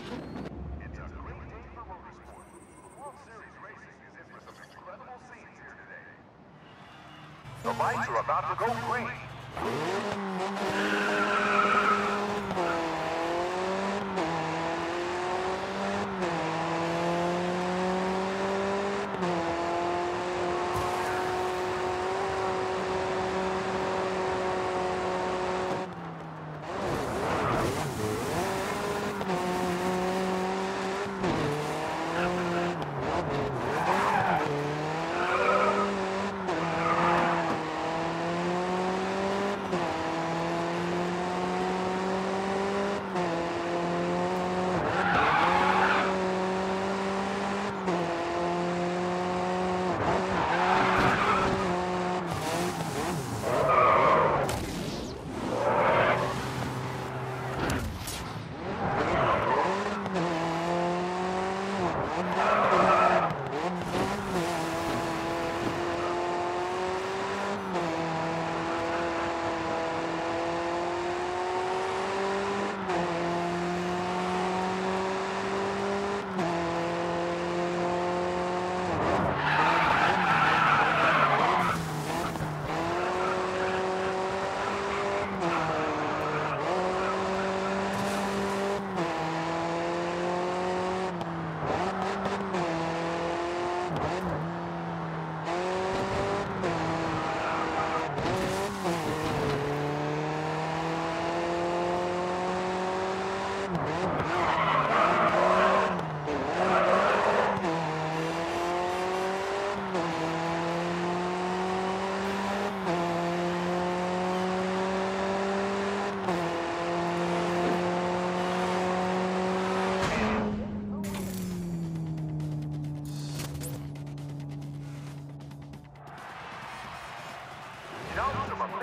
It's World Series racing is in some incredible scenes here today. The lights are about to go green. Oh, no. Some of